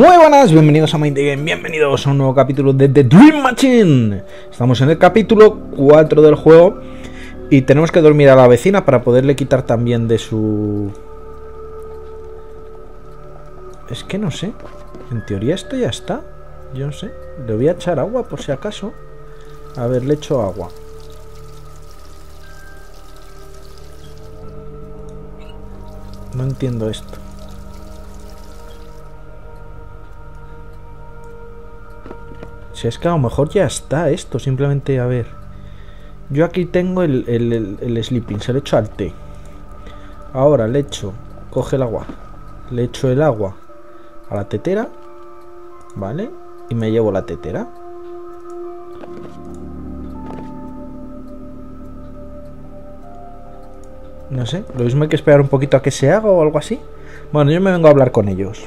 Muy buenas, bienvenidos a Mind Game, bienvenidos a un nuevo capítulo de The Dream Machine. Estamos en el capítulo 4 del juego y tenemos que dormir a la vecina para poderle quitar también de su... Es que no sé, en teoría esto ya está, yo no sé, le voy a echar agua por si acaso. A ver, le echo agua. No entiendo esto. Si es que a lo mejor ya está esto, simplemente a ver. Yo aquí tengo el, el, el, sleeping, se lo echo al té. Ahora le echo, coge el agua, le echo el agua a la tetera, ¿vale? Y me llevo la tetera. No sé, lo mismo hay que esperar un poquito a que se haga o algo así. Bueno, yo me vengo a hablar con ellos.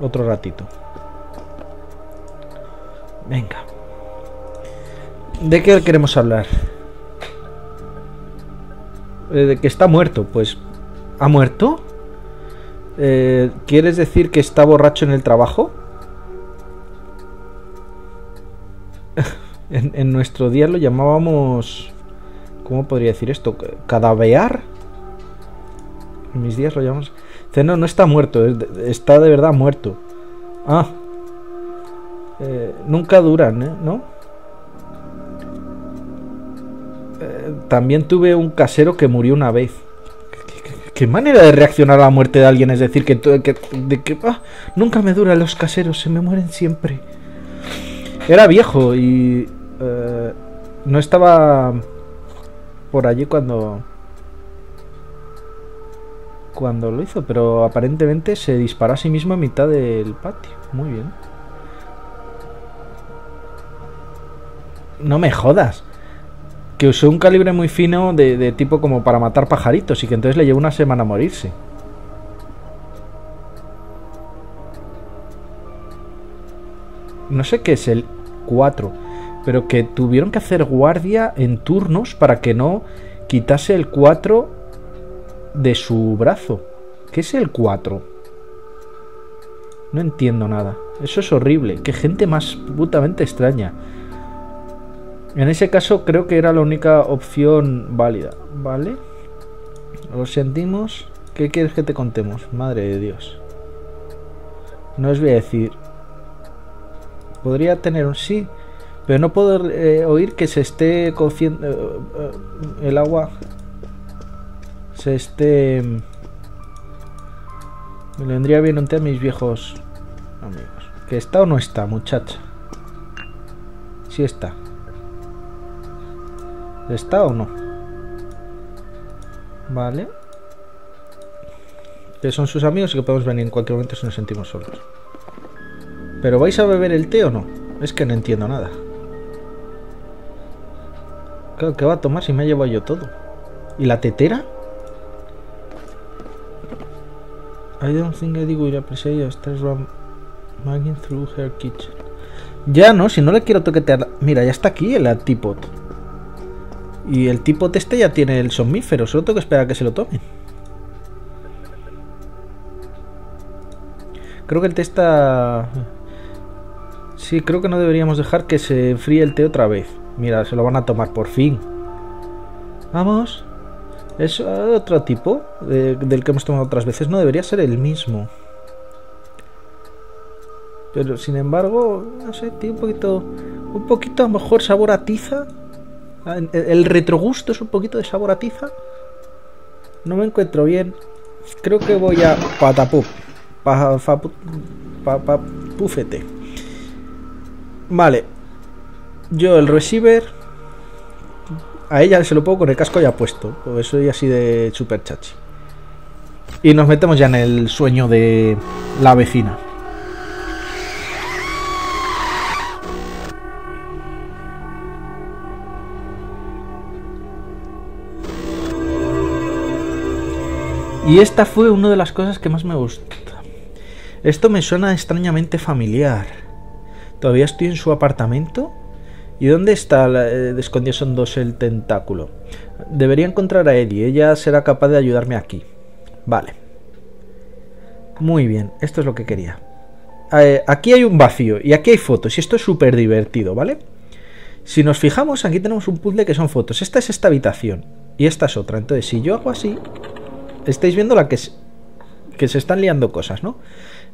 Otro ratito. Venga. ¿De qué queremos hablar? Eh, de que está muerto. Pues, ¿ha muerto? Eh, ¿Quieres decir que está borracho en el trabajo? en, nuestro día lo llamábamos ¿Cómo podría decir esto? ¿Cadavear? En mis días lo llamamos... No, no está muerto, está de verdad muerto. Ah. Eh, nunca duran, ¿eh? ¿No? Eh, también tuve un casero que murió una vez. ¿Qué, manera de reaccionar a la muerte de alguien? Es decir, que, que, de ah, nunca me duran los caseros, se me mueren siempre. Era viejo y eh, no estaba por allí cuando cuando lo hizo, pero aparentemente se disparó a sí mismo a mitad del patio. Muy bien. No me jodas. Que usó un calibre muy fino de, de, tipo como para matar pajaritos y que entonces le llevó una semana a morirse. No sé qué es el 4 pero que tuvieron que hacer guardia en turnos para que no quitase el 4 de su brazo. ¿Qué es el 4? No entiendo nada. Eso es horrible. Qué gente más putamente extraña. En ese caso creo que era la única opción válida. ¿Vale? Lo sentimos. ¿Qué quieres que te contemos? Madre de Dios. No os voy a decir. Podría tener un sí. Pero no puedo eh, oír que se esté cociendo eh, eh, el agua. Se esté... Me vendría bien un té a mis viejos amigos. ¿Que está o no está, muchacha? Sí está. ¿Está o no? Vale. Que son sus amigos y que podemos venir en cualquier momento si nos sentimos solos. ¿Pero vais a beber el té o no? Es que no entiendo nada. Claro, ¿qué va a tomar si me llevo yo todo? ¿Y la tetera? I don't think Eddie will appreciate you stars through her kitchen. Ya no, si no le quiero toquetear. Mira, ya está aquí el teapot. Y el teapot este ya tiene el somnífero, solo tengo que esperar a que se lo tomen. Creo que el té está. Sí, creo que no deberíamos dejar que se enfríe el té otra vez. Mira, se lo van a tomar por fin. Vamos. Es otro tipo del que hemos tomado otras veces. No debería ser el mismo. Pero sin embargo, no sé, tiene un poquito. Un poquito mejor sabor a tiza. Ah, el retrogusto es un poquito de sabor a tiza. No me encuentro bien. Creo que voy a. Patapup. Pa, pa, pa, pufete. Vale, yo el receiver a ella se lo pongo con el casco ya puesto. Pues soy así de super chachi. Y nos metemos ya en el sueño de la vecina. Y esta fue una de las cosas que más me gusta. Esto me suena extrañamente familiar. Todavía estoy en su apartamento ¿Y dónde está eh, dos el tentáculo? Debería encontrar a Eddie. Ella será capaz de ayudarme aquí. Vale. Muy bien, esto es lo que quería. Eh, aquí hay un vacío y aquí hay fotos y esto es súper divertido, ¿vale? Si nos fijamos, aquí tenemos un puzzle que son fotos. Esta es esta habitación y esta es otra. Entonces, si yo hago así, estáis viendo la que, que se están liando cosas, ¿no?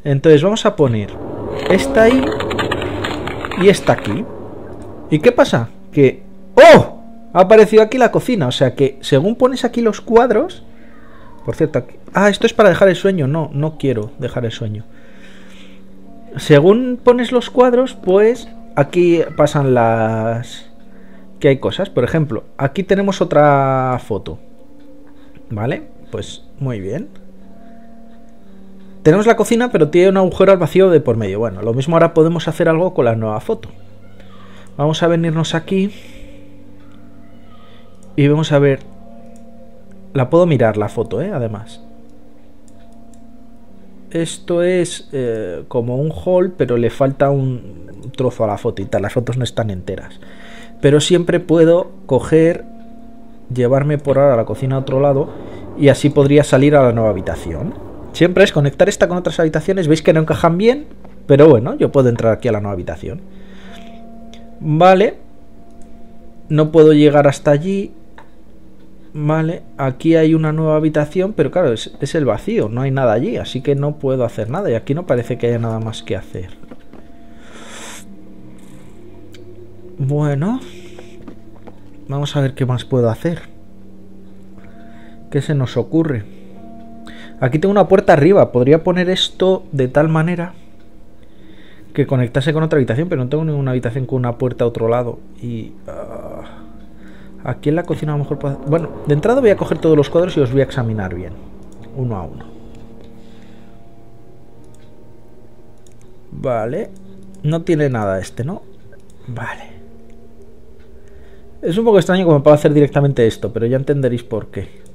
Entonces vamos a poner esta ahí y esta aquí. ¿Y qué pasa? Que... ¡Oh! Ha aparecido aquí la cocina. O sea que según pones aquí los cuadros... Por cierto, aquí... Ah, esto es para dejar el sueño. No, no quiero dejar el sueño. Según pones los cuadros, pues aquí pasan las... Que hay cosas. Por ejemplo, aquí tenemos otra foto. ¿Vale? Pues muy bien. Tenemos la cocina, pero tiene un agujero al vacío de por medio. Bueno, lo mismo ahora podemos hacer algo con la nueva foto. Vamos a venirnos aquí. Y vamos a ver. La puedo mirar la foto, ¿eh? Además. Esto es eh, como un hall, pero le falta un trozo a la foto y tal. Las fotos no están enteras. Pero siempre puedo coger, llevarme por ahora a la cocina a otro lado y así podría salir a la nueva habitación. Siempre es conectar esta con otras habitaciones. Veis que no encajan bien, pero bueno, yo puedo entrar aquí a la nueva habitación. Vale. No puedo llegar hasta allí. Vale, aquí hay una nueva habitación, pero claro, es, es, el vacío, no hay nada allí, así que no puedo hacer nada. Y aquí no parece que haya nada más que hacer. Bueno, vamos a ver qué más puedo hacer. ¿Qué se nos ocurre? Aquí tengo una puerta arriba. Podría poner esto de tal manera que conectase con otra habitación, pero no tengo ninguna habitación con una puerta a otro lado. Y uh, aquí en la cocina a lo mejor puedo... Bueno, de entrada voy a coger todos los cuadros y os voy a examinar bien, uno a uno. Vale. No tiene nada este, ¿no? Vale. Es un poco extraño como puedo hacer directamente esto, pero ya entenderéis por qué.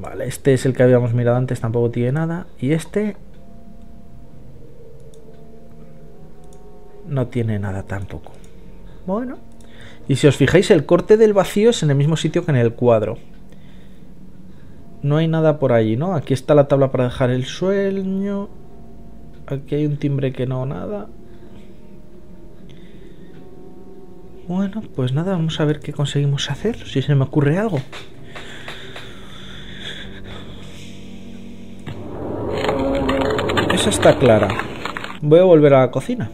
Vale, este es el que habíamos mirado antes, tampoco tiene nada. Y este... No tiene nada tampoco. Bueno. Y si os fijáis, el corte del vacío es en el mismo sitio que en el cuadro. No hay nada por allí, ¿no? Aquí está la tabla para dejar el sueño. Aquí hay un timbre que no, nada. Bueno, pues nada, vamos a ver qué conseguimos hacer, si se me ocurre algo. Está clara. Voy a volver a la cocina.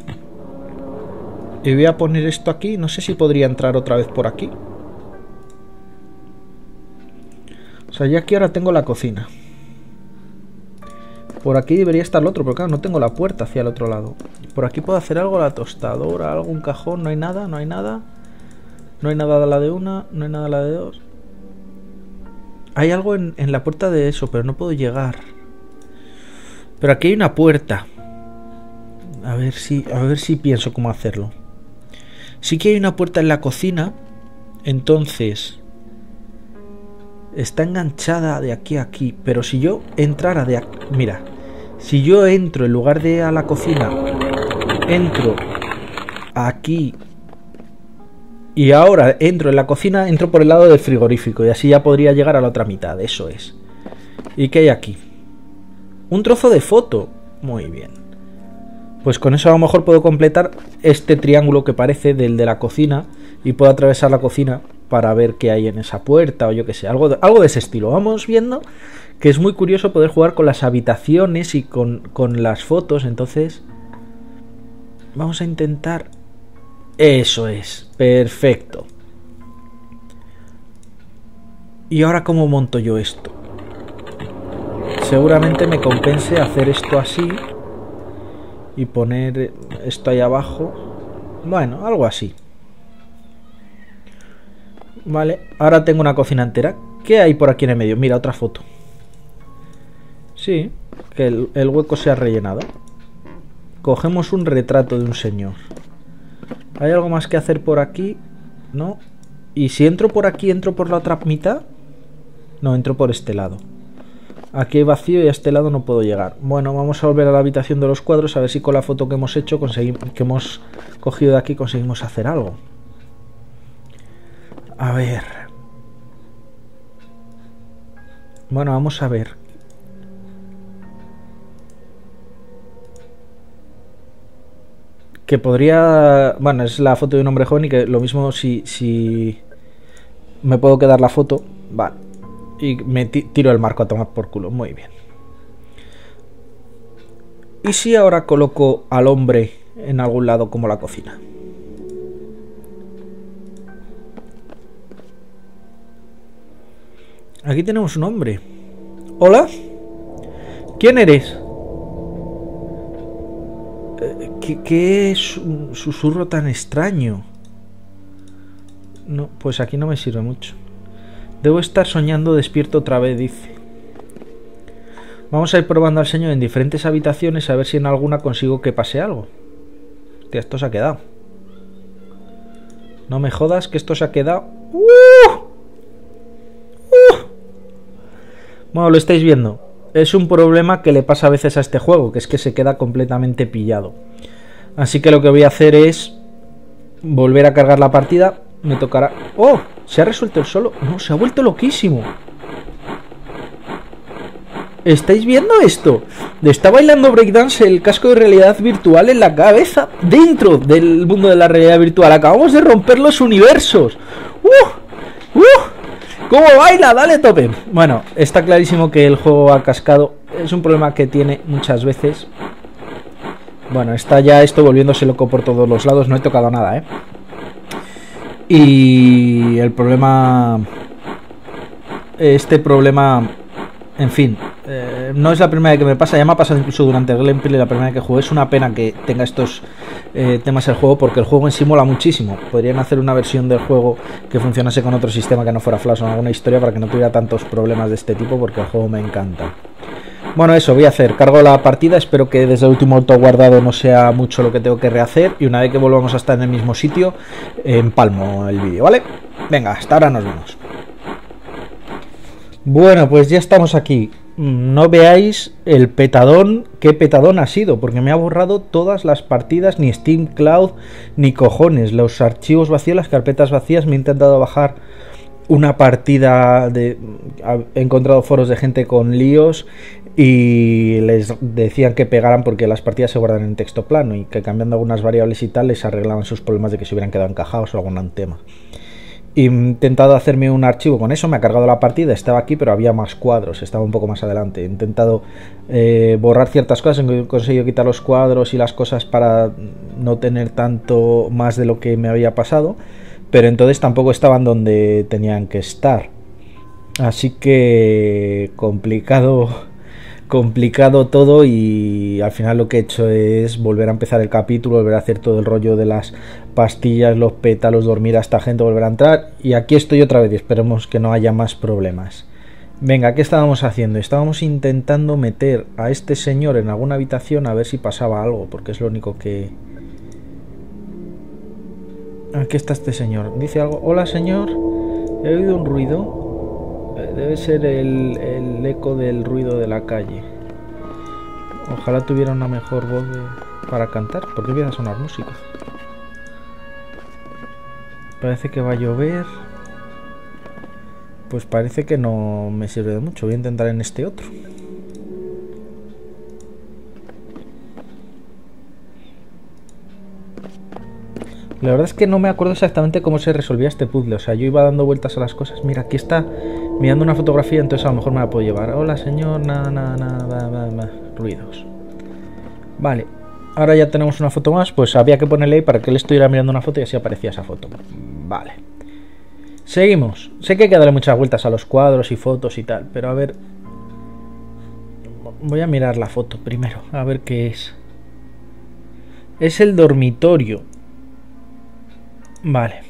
Y voy a poner esto aquí. No sé si podría entrar otra vez por aquí. O sea, ya aquí ahora tengo la cocina. Por aquí debería estar el otro, pero claro, no tengo la puerta hacia el otro lado. Por aquí puedo hacer algo, la tostadora, algún cajón, no hay nada, no hay nada. No hay nada de la de una, no hay nada de la de dos. Hay algo en la puerta de eso, pero no puedo llegar. Pero aquí hay una puerta. A ver si, a ver si pienso cómo hacerlo. Sí que hay una puerta en la cocina. Entonces está enganchada de aquí a aquí. Pero si yo entrara de aquí, mira, si yo entro en lugar de a la cocina, entro aquí y ahora entro en la cocina, entro por el lado del frigorífico y así ya podría llegar a la otra mitad. Eso es. ¿Y qué hay aquí? Un trozo de foto. Muy bien. Pues con eso a lo mejor puedo completar este triángulo que parece del de la cocina y puedo atravesar la cocina para ver qué hay en esa puerta o yo que sé, algo de, algo de ese estilo. Vamos viendo que es muy curioso poder jugar con las habitaciones y con, con las fotos, entonces vamos a intentar... Eso es, perfecto. ¿Y ahora cómo monto yo esto? Seguramente me compense hacer esto así y poner esto ahí abajo. Bueno, algo así. Vale, ahora tengo una cocina entera. ¿Qué hay por aquí en el medio? Mira, otra foto. Sí, que el, hueco se ha rellenado. Cogemos un retrato de un señor. ¿Hay algo más que hacer por aquí? No. ¿Y si entro por aquí, entro por la otra mitad? No, entro por este lado. Aquí hay vacío y a este lado no puedo llegar. Bueno, vamos a volver a la habitación de los cuadros a ver si con la foto que hemos hecho, que hemos cogido de aquí, conseguimos hacer algo. A ver. Bueno, vamos a ver. Que podría... Bueno, es la foto de un hombre joven y que lo mismo si... si... Me puedo quedar la foto. Vale. Y me tiro el marco a tomar por culo, muy bien. ¿Y si ahora coloco al hombre en algún lado como la cocina? Aquí tenemos un hombre. ¿Hola? ¿Quién eres? Eh, ¿Qué, qué es un susurro tan extraño? No, pues aquí no me sirve mucho. Debo estar soñando despierto otra vez, dice. Vamos a ir probando al señor en diferentes habitaciones a ver si en alguna consigo que pase algo. Hostia, esto se ha quedado. No me jodas que esto se ha quedado. ¡Uh! Bueno, lo estáis viendo. Es un problema que le pasa a veces a este juego, que es que se queda completamente pillado. Así que lo que voy a hacer es volver a cargar la partida. Me tocará... ¡Oh! ¿Se ha resuelto el solo? No, se ha vuelto loquísimo. ¿Estáis viendo esto? Está bailando breakdance el casco de realidad virtual en la cabeza dentro del mundo de la realidad virtual. Acabamos de romper los universos. ¡Uh! ¡Uh! ¿Cómo baila? Dale tope. Bueno, está clarísimo que el juego ha cascado. Es un problema que tiene muchas veces. Bueno, está ya esto volviéndose loco por todos los lados. No he tocado nada, ¿eh? Y el problema... Este problema... En fin, eh, no es la primera vez que me pasa, ya me ha pasado incluso durante el gameplay la primera vez que jugué. Es una pena que tenga estos eh, temas el juego porque el juego en sí mola muchísimo. Podrían hacer una versión del juego que funcionase con otro sistema que no fuera Flash o alguna historia para que no tuviera tantos problemas de este tipo porque el juego me encanta. Bueno, eso voy a hacer. Cargo la partida. Espero que desde el último auto guardado no sea mucho lo que tengo que rehacer. Y una vez que volvamos a estar en el mismo sitio, empalmo el vídeo, ¿vale? Venga, hasta ahora nos vemos. Bueno, pues ya estamos aquí no veáis el petadón, qué petadón ha sido, porque me ha borrado todas las partidas, ni Steam Cloud, ni cojones, los archivos vacíos, las carpetas vacías, me he intentado bajar una partida de... He encontrado foros de gente con líos y les decían que pegaran porque las partidas se guardan en texto plano y que cambiando algunas variables y tal les arreglaban sus problemas de que se hubieran quedado encajados o algún tema. He intentado hacerme un archivo con eso, me ha cargado la partida, estaba aquí, pero había más cuadros, estaba un poco más adelante. He intentado eh, borrar ciertas cosas, he conseguido quitar los cuadros y las cosas para no tener tanto más de lo que me había pasado, pero entonces tampoco estaban donde tenían que estar. Así que complicado complicado todo y al final lo que he hecho es volver a empezar el capítulo, volver a hacer todo el rollo de las pastillas, los pétalos, dormir a esta gente, volver a entrar y aquí estoy otra vez y esperemos que no haya más problemas. Venga, ¿qué estábamos haciendo? Estábamos intentando meter a este señor en alguna habitación a ver si pasaba algo, porque es lo único que... Aquí está este señor. Dice algo. Hola, señor. He oído un ruido. Debe ser el, eco del ruido de la calle. Ojalá tuviera una mejor voz para cantar. ¿Por qué viene a sonar música? Parece que va a llover. Pues parece que no me sirve de mucho. Voy a intentar en este otro. La verdad es que no me acuerdo exactamente cómo se resolvía este puzzle. O sea, yo iba dando vueltas a las cosas. Mira, aquí está mirando una fotografía, entonces a lo mejor me la puedo llevar. Hola, señor, nada, nada, nada, ruidos. Vale, ahora ya tenemos una foto más, pues había que ponerle ahí para que él estuviera mirando una foto y así aparecía esa foto. Vale. Seguimos. Sé que hay que darle muchas vueltas a los cuadros y fotos y tal, pero a ver... Voy a mirar la foto primero, a ver qué es. Es el dormitorio. Vale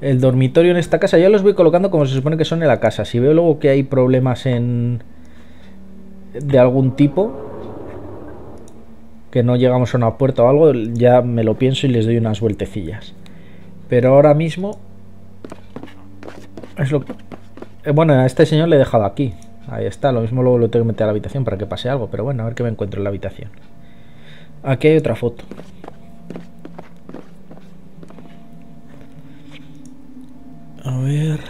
el dormitorio en esta casa. Ya los voy colocando como se supone que son en la casa. Si veo luego que hay problemas en de algún tipo, que no llegamos a una puerta o algo, ya me lo pienso y les doy unas vueltecillas. Pero ahora mismo es lo eh, bueno, a este señor le he dejado aquí. Ahí está, lo mismo luego lo tengo que meter a la habitación para que pase algo, pero bueno, a ver qué me encuentro en la habitación. Aquí hay otra foto. A ver.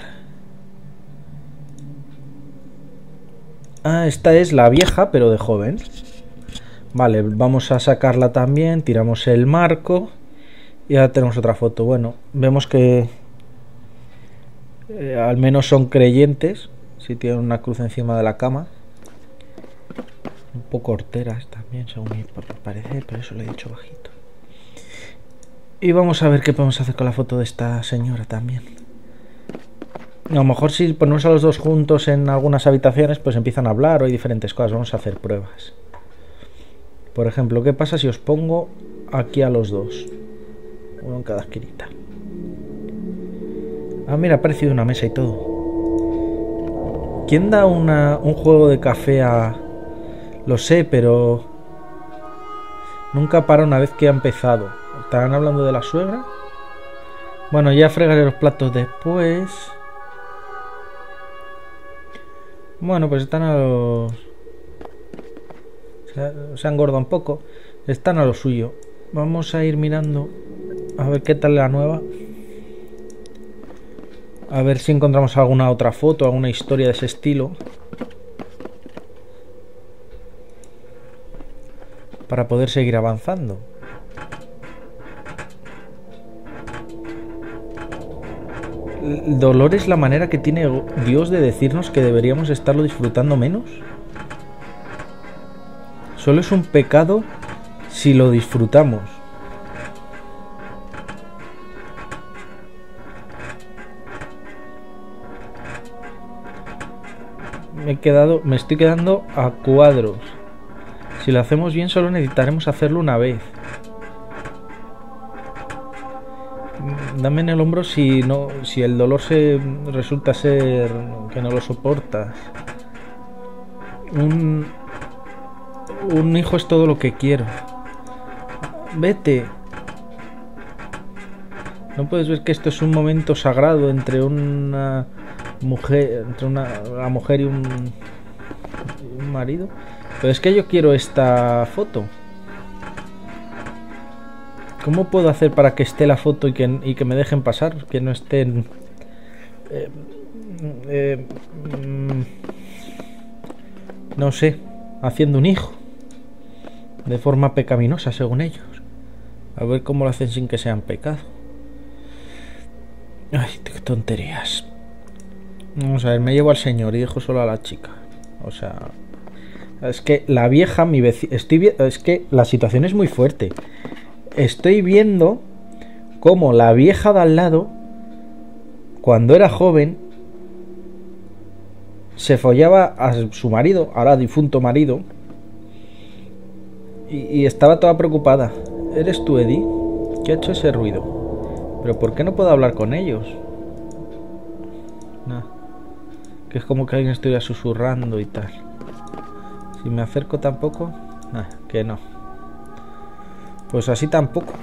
Ah, esta es la vieja, pero de joven. Vale, vamos a sacarla también, tiramos el marco y ahora tenemos otra foto. Bueno, vemos que eh, al menos son creyentes, si tienen una cruz encima de la cama. Un poco horteras también, según mi parecer, pero eso lo he dicho bajito. Y vamos a ver qué podemos hacer con la foto de esta señora también. A lo mejor si ponemos a los dos juntos en algunas habitaciones, pues empiezan a hablar o hay diferentes cosas. Vamos a hacer pruebas. Por ejemplo, ¿qué pasa si os pongo aquí a los dos? Uno en cada esquinita. Ah, mira, ha aparecido una mesa y todo. ¿Quién da un juego de café a...? Lo sé, pero... Nunca para una vez que ha empezado. ¿Estarán hablando de la suegra? Bueno, ya fregaré los platos después. Bueno, pues están a los se, engorda un poco. Están a lo suyo. Vamos a ir mirando a ver qué tal la nueva. A ver si encontramos alguna otra foto, alguna historia de ese estilo. Para poder seguir avanzando. El dolor es la manera que tiene Dios de decirnos que deberíamos estarlo disfrutando menos. Solo es un pecado si lo disfrutamos. Me he quedado, me estoy quedando a cuadros. Si lo hacemos bien, solo necesitaremos hacerlo una vez. Dame en el hombro si no, si el dolor se resulta ser que no lo soportas. Un, un hijo es todo lo que quiero. Vete. ¿No puedes ver que esto es un momento sagrado entre una mujer, entre una, mujer y un, un marido? Pero es que yo quiero esta foto. ¿Cómo puedo hacer para que esté la foto y que, y que me dejen pasar? Que no estén... Eh, eh, mm, no sé, haciendo un hijo de forma pecaminosa, según ellos. A ver cómo lo hacen sin que sean pecado. Ay, qué tonterías. Vamos a ver, me llevo al señor y dejo solo a la chica. O sea, es que la vieja, mi vecina, estoy es que la situación es muy fuerte. Estoy viendo cómo la vieja de al lado, cuando era joven, se follaba a su marido, ahora difunto marido, y, estaba toda preocupada. ¿Eres tú, Eddie? ¿Qué ha hecho ese ruido? ¿Pero por qué no puedo hablar con ellos? Nah. Que es como que alguien estuviera susurrando y tal. Si me acerco tampoco... Nah, que no. Pues así tampoco.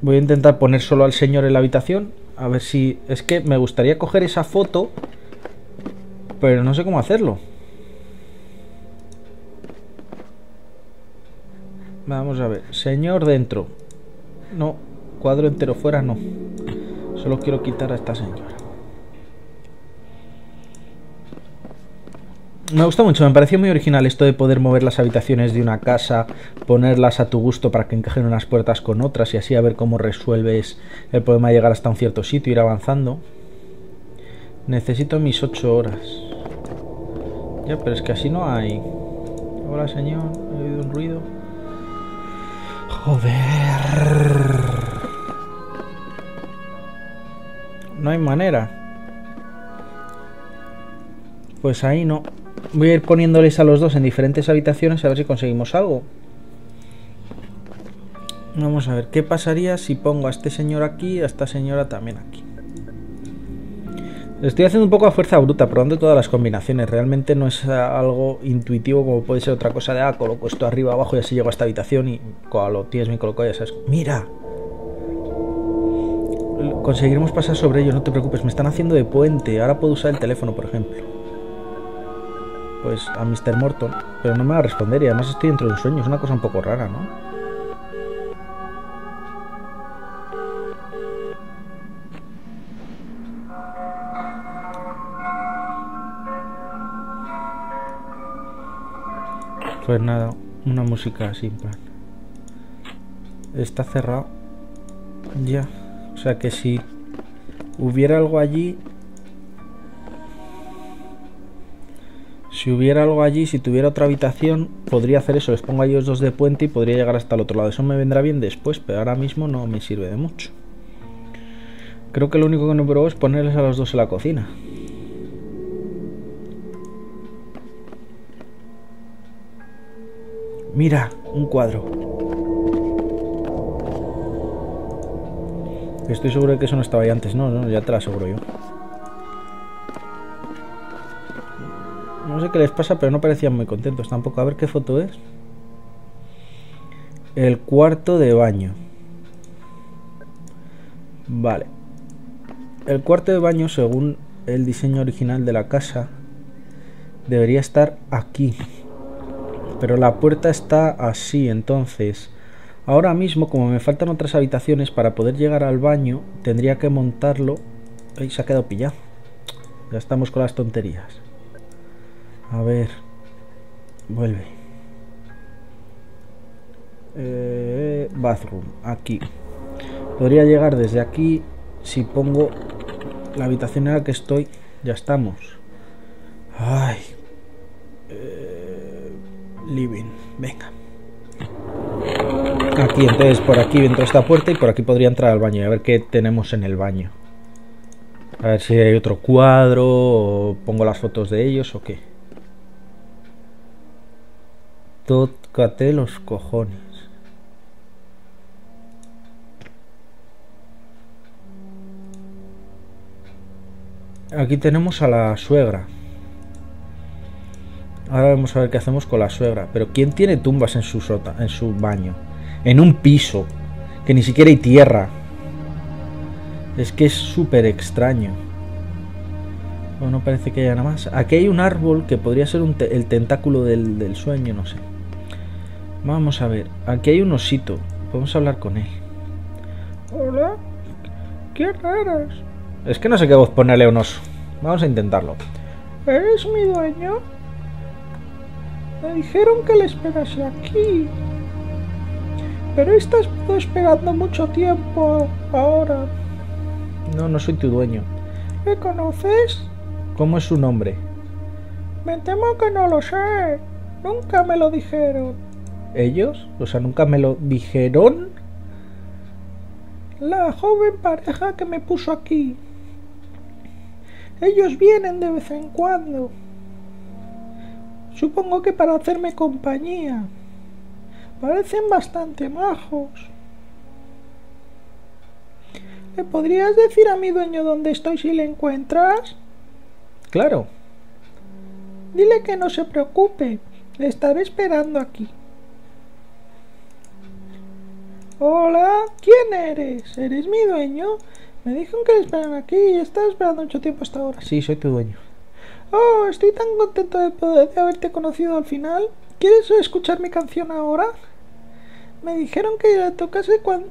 Voy a intentar poner solo al señor en la habitación. A ver si... Es que me gustaría coger esa foto. Pero no sé cómo hacerlo. Vamos a ver. Señor dentro. No. Cuadro entero fuera, no. Solo quiero quitar a esta señora. Me gusta mucho, me pareció muy original esto de poder mover las habitaciones de una casa, ponerlas a tu gusto para que encajen unas puertas con otras y así a ver cómo resuelves el problema de llegar hasta un cierto sitio, ir avanzando. Necesito mis ocho horas. Ya, pero es que así no hay. Hola, señor. He oído un ruido. Joder. No hay manera. Pues ahí no. Voy a ir poniéndoles a los dos en diferentes habitaciones a ver si conseguimos algo. Vamos a ver, ¿qué pasaría si pongo a este señor aquí y a esta señora también aquí? estoy haciendo un poco a fuerza bruta, probando todas las combinaciones. Realmente no es algo intuitivo como puede ser otra cosa de, ah, coloco esto arriba, abajo y así llego a esta habitación y cuando lo tienes me coloco ya sabes. ¡Mira! Conseguiremos pasar sobre ello, no te preocupes, me están haciendo de puente. Ahora puedo usar el teléfono, por ejemplo. Pues a Mr. Morton, pero no me va a responder y además estoy dentro de un sueño, es una cosa un poco rara, ¿no? Pues nada, una música plan. Está cerrado. Ya. O sea que si hubiera algo allí... Si hubiera algo allí, si tuviera otra habitación, podría hacer eso. Les pongo a ellos dos de puente y podría llegar hasta el otro lado. Eso me vendrá bien después, pero ahora mismo no me sirve de mucho. Creo que lo único que no probó es ponerles a los dos en la cocina. Mira, un cuadro. Estoy seguro de que eso no estaba ahí antes. No, no, ya te lo aseguro yo. Sé qué les pasa, pero no parecían muy contentos tampoco. A ver qué foto es. El cuarto de baño. Vale. El cuarto de baño, según el diseño original de la casa, debería estar aquí. Pero la puerta está así, entonces... Ahora mismo, como me faltan otras habitaciones para poder llegar al baño, tendría que montarlo... Ahí se ha quedado pillado. Ya estamos con las tonterías. A ver... Vuelve. Eh, bathroom, aquí. Podría llegar desde aquí si pongo la habitación en la que estoy, ya estamos. Ay. Eh, living, venga. Aquí, entonces por aquí dentro esta puerta y por aquí podría entrar al baño y a ver qué tenemos en el baño. A ver si hay otro cuadro o pongo las fotos de ellos o qué. Tócate los cojones. Aquí tenemos a la suegra. Ahora vamos a ver qué hacemos con la suegra. Pero ¿quién tiene tumbas en su sota, en su baño? En un piso. Que ni siquiera hay tierra. Es que es súper extraño. No parece que haya nada más. Aquí hay un árbol que podría ser el tentáculo del, del sueño, no sé. Vamos a ver. Aquí hay un osito. Podemos hablar con él. Hola. ¿Qué raras? Es que no sé qué voz ponerle a un oso. Vamos a intentarlo. ¿Eres mi dueño? Me dijeron que le esperase aquí. Pero estás esperando mucho tiempo ahora. No, no soy tu dueño. ¿Me conoces? ¿Cómo es su nombre? Me temo que no lo sé. Nunca me lo dijeron. ¿Ellos? O sea, nunca me lo dijeron. La joven pareja que me puso aquí. Ellos vienen de vez en cuando. Supongo que para hacerme compañía. Parecen bastante majos. ¿Me podrías decir a mi dueño dónde estoy si le encuentras? Claro. Dile que no se preocupe. Le estaré esperando aquí. Hola, ¿quién eres? ¿Eres mi dueño? Me dijeron que esperan aquí y estaba esperando mucho tiempo hasta ahora. Sí, soy tu dueño. Oh, estoy tan contento de poder de haberte conocido al final. ¿Quieres escuchar mi canción ahora? Me dijeron que la tocase cuando...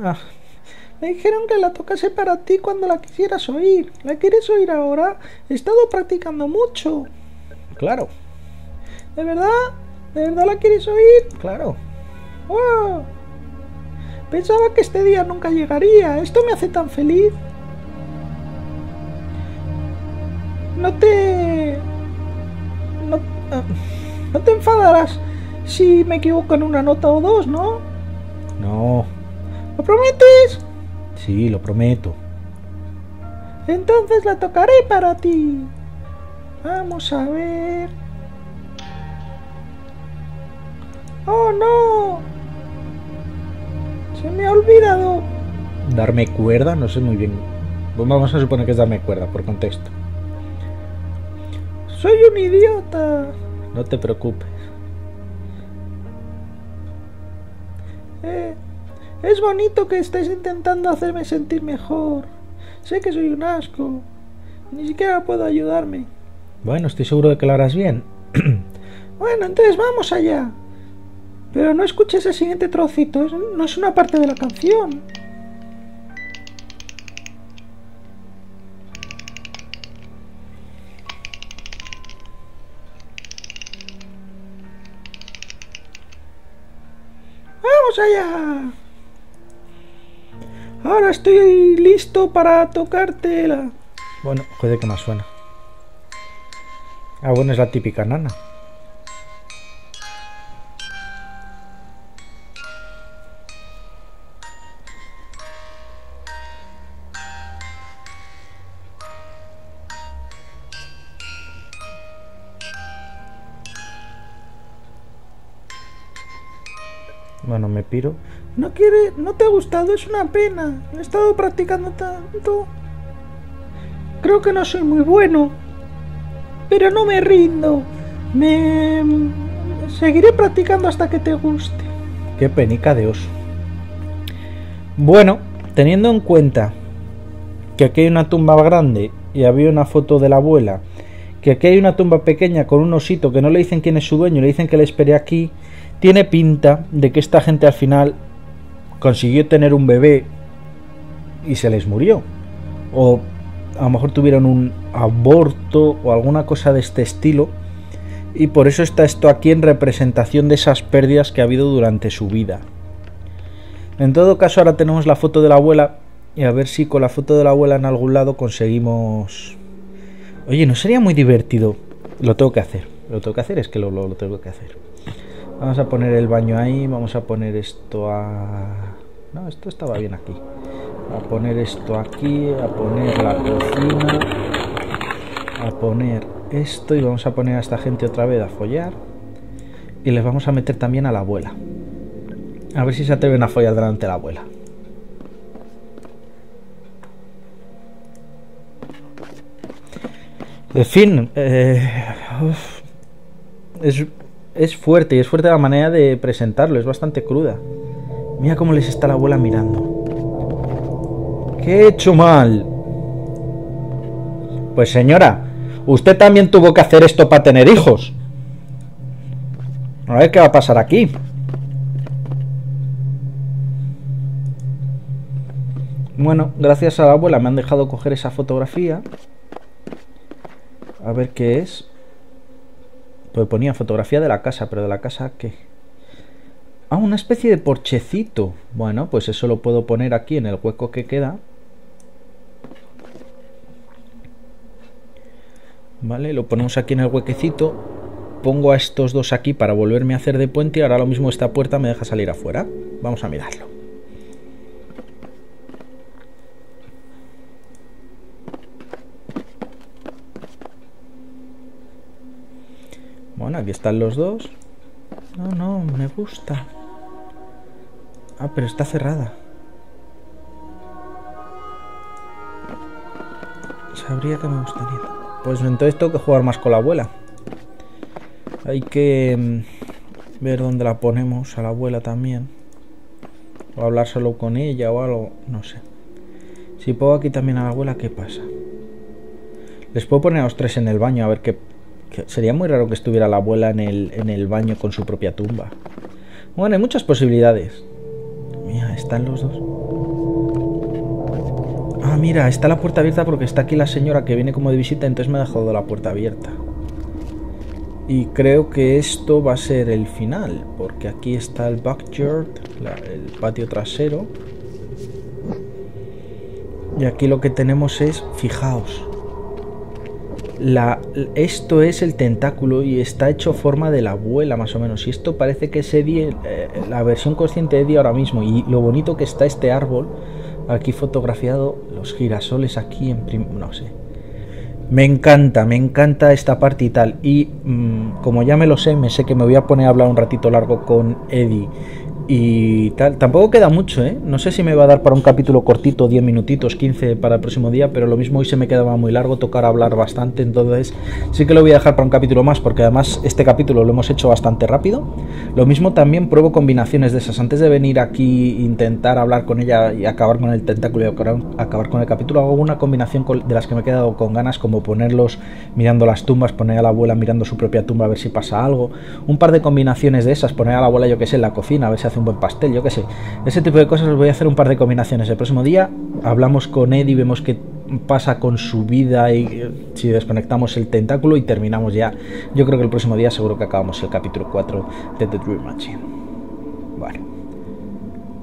Ah. Me dijeron que la tocase para ti cuando la quisieras oír. ¿La quieres oír ahora? He estado practicando mucho. Claro. ¿De verdad? ¿De verdad la quieres oír? Claro. ¡Wow! Pensaba que este día nunca llegaría. Esto me hace tan feliz. No te... No, ah, no te enfadarás si me equivoco en una nota o dos, ¿no? No. ¿Lo prometes? Sí, lo prometo. Entonces la tocaré para ti. Vamos a ver. ¡Oh, no! Se me ha olvidado. Darme cuerda, no sé muy bien. Vamos a suponer que es darme cuerda, por contexto. Soy un idiota. No te preocupes. Eh, es bonito que estés intentando hacerme sentir mejor. Sé que soy un asco. Ni siquiera puedo ayudarme. Bueno, estoy seguro de que lo harás bien. bueno, entonces vamos allá. Pero no escuches el siguiente trocito, no es una parte de la canción. ¡Vamos allá! Ahora estoy listo para tocártela. Bueno, joder que más suena. Ah, bueno, es la típica nana. Piro. No quiere, no te ha gustado, es una pena. He estado practicando tanto. Creo que no soy muy bueno, pero no me rindo. Me seguiré practicando hasta que te guste. Qué penica de oso. Bueno, teniendo en cuenta que aquí hay una tumba grande y había una foto de la abuela, que aquí hay una tumba pequeña con un osito que no le dicen quién es su dueño, le dicen que le espere aquí, tiene pinta de que esta gente al final consiguió tener un bebé y se les murió. O a lo mejor tuvieron un aborto o alguna cosa de este estilo. Y por eso está esto aquí en representación de esas pérdidas que ha habido durante su vida. En todo caso, ahora tenemos la foto de la abuela. Y a ver si con la foto de la abuela en algún lado conseguimos... Oye, ¿no sería muy divertido? Lo tengo que hacer. Lo tengo que hacer, es que lo, tengo que hacer. Vamos a poner el baño ahí, vamos a poner esto a... No, esto estaba bien aquí. A poner esto aquí, a poner la cocina, a poner esto y vamos a poner a esta gente otra vez a follar. Y les vamos a meter también a la abuela. A ver si se atreven a follar delante de la abuela. En fin, eh, es es fuerte y es fuerte la manera de presentarlo, es bastante cruda. Mira cómo les está la abuela mirando. ¿Qué he hecho mal? Pues señora, usted también tuvo que hacer esto para tener hijos. A ver qué va a pasar aquí. Bueno, gracias a la abuela me han dejado coger esa fotografía. A ver qué es. Pues ponía fotografía de la casa, pero de la casa ¿qué? Ah, una especie de porchecito. Bueno, pues eso lo puedo poner aquí en el hueco que queda. Vale, lo ponemos aquí en el huequecito. Pongo a estos dos aquí para volverme a hacer de puente y ahora lo mismo esta puerta me deja salir afuera. Vamos a mirarlo. Bueno, aquí están los dos. No, no, me gusta. Ah, pero está cerrada. Sabría que me gustaría. Pues entonces tengo que jugar más con la abuela. Hay que mm, ver dónde la ponemos a la abuela también. O hablar solo con ella o algo. No sé. Si pongo aquí también a la abuela, ¿qué pasa? Les puedo poner a los tres en el baño a ver qué sería muy raro que estuviera la abuela en el, en el baño con su propia tumba. Bueno, hay muchas posibilidades. Mira, están los dos. Ah, mira, está la puerta abierta porque está aquí la señora que viene como de visita, entonces me ha dejado la puerta abierta. Y creo que esto va a ser el final, porque aquí está el backyard, el patio trasero. Y aquí lo que tenemos es, fijaos, esto es el tentáculo y está hecho forma de la abuela más o menos. Y esto parece que es Eddie, eh, la versión consciente de Eddie ahora mismo. Y lo bonito que está este árbol aquí fotografiado, los girasoles aquí en prim no sé. Me encanta, me encanta esta parte y tal. Y mmm, como ya me lo sé, me sé que me voy a poner a hablar un ratito largo con Eddie y tal, tampoco queda mucho, ¿eh? No sé si me va a dar para un capítulo cortito, 10 minutitos, 15 para el próximo día, pero lo mismo hoy se me quedaba muy largo, tocar hablar bastante, entonces sí que lo voy a dejar para un capítulo más, porque además este capítulo lo hemos hecho bastante rápido. Lo mismo también pruebo combinaciones de esas. Antes de venir aquí intentar hablar con ella y acabar con el tentáculo y acabar con el capítulo, hago una combinación de las que me he quedado con ganas, como ponerlos mirando las tumbas, poner a la abuela mirando su propia tumba a ver si pasa algo. Un par de combinaciones de esas, poner a la abuela, yo que sé, en la cocina, a ver si hace un buen pastel, yo qué sé. Ese tipo de cosas os voy a hacer un par de combinaciones. El próximo día hablamos con Eddie, vemos qué pasa con su vida y eh, si desconectamos el tentáculo y terminamos ya. Yo creo que el próximo día seguro que acabamos el capítulo 4 de The Dream Machine. Bueno,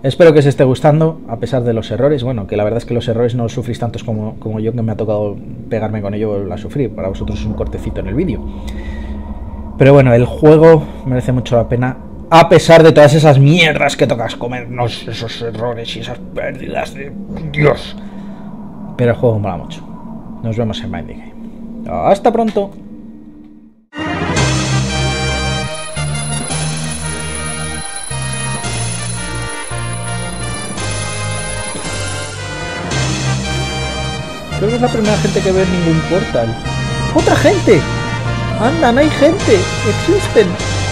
Espero que os esté gustando, a pesar de los errores. Bueno, que la verdad es que los errores no los sufrís tantos como, como yo, que me ha tocado pegarme con ello la sufrir. Para vosotros es un cortecito en el vídeo. Pero bueno, el juego merece mucho la pena. A pesar de todas esas mierdas que tocas comernos, esos errores y esas pérdidas de Dios. Pero el juego mola mucho. Nos vemos en Mind Game. Hasta pronto. Creo que es la primera gente que ve ningún portal. ¡Otra gente! ¡Anda, no hay gente! ¡Existen!